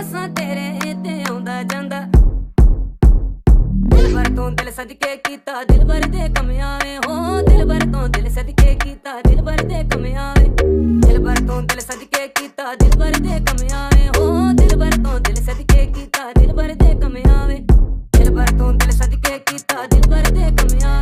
ਅਸਾਂ ਤੇਰੇ ਤੇ ਆਉਂਦਾ ਜਾਂਦਾ। ਦਿਲਬਰ ਤੋਂ ਦਿਲ ਸਦਕੇ ਕੀਤਾ, ਦਿਲਬਰ ਦੇ ਕਮਿਆਂ ਵੇ। ਹੋ, ਦਿਲਬਰ ਤੋਂ ਦਿਲ ਸਦਕੇ ਕੀਤਾ, ਦਿਲਬਰ ਦੇ ਕਮਿਆਂ ਵੇ। ਦਿਲਬਰ ਤੋਂ ਦਿਲ ਸਦਕੇ ਕੀਤਾ, ਦਿਲਬਰ ਦੇ ਕਮਿਆਂ ਵੇ। ਹੋ, ਦਿਲਬਰ ਤੋਂ ਦਿਲ ਸਦਕੇ ਕੀਤਾ, ਦਿਲਬਰ ਦੇ ਕਮਿਆਂ ਵੇ। ਦਿਲਬਰ ਤੋਂ ਦਿਲ ਸਦਕੇ ਕੀਤਾ, ਦਿਲਬਰ ਦੇ ਕਮਿਆਂ